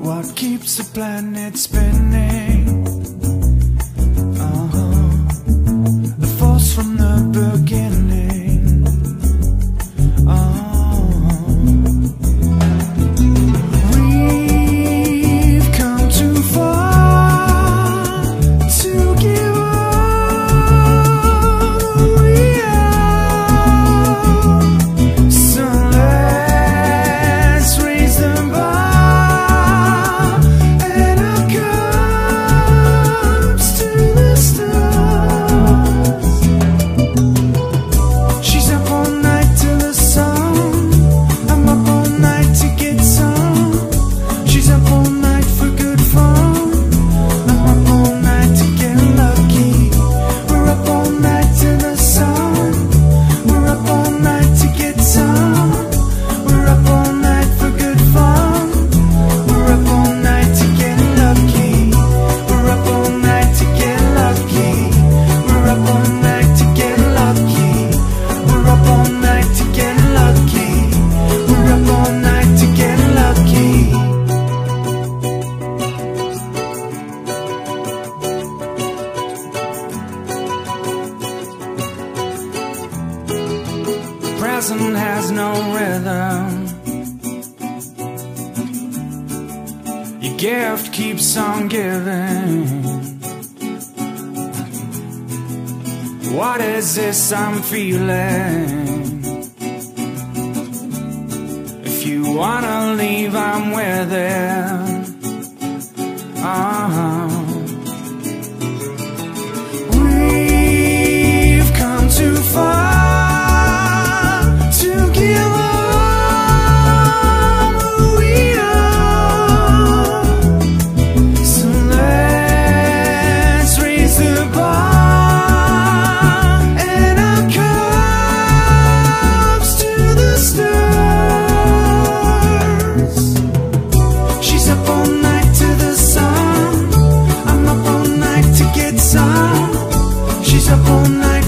What keeps the planet spinning? Uh -huh. The force from the blue. person has no rhythm. Your gift keeps on giving. What is this I'm feeling? If you wanna leave, I'm with it. night